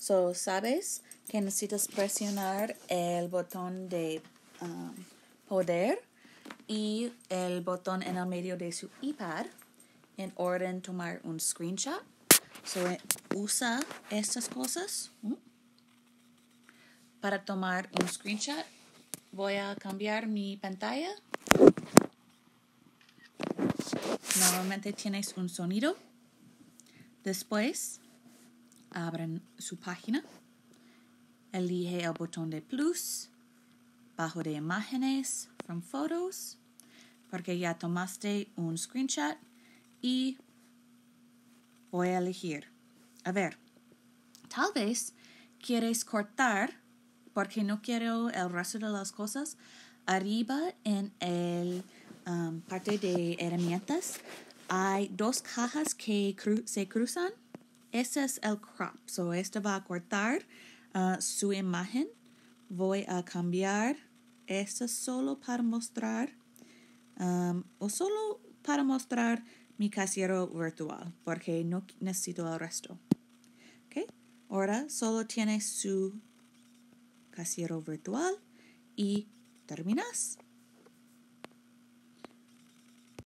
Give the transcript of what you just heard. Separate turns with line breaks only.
So, sabes que necesitas presionar el botón de um, poder y el botón en el medio de su iPad en orden de tomar un screenshot. So, eh, usa estas cosas para tomar un screenshot. Voy a cambiar mi pantalla. Normalmente tienes un sonido. Después, abren su página. Elige el botón de plus. Bajo de imágenes, from photos. Porque ya tomaste un screenshot. Y voy a elegir. A ver, tal vez quieres cortar, porque no quiero el resto de las cosas, arriba en el um, parte de herramientas hay dos cajas que se cruzan. Este es el crop. So, este va a cortar uh, su imagen. Voy a cambiar este solo para mostrar o solo para mostrar mi casillero virtual porque no necesito el resto. Okay. Ahora solo tiene su casillero virtual y terminas.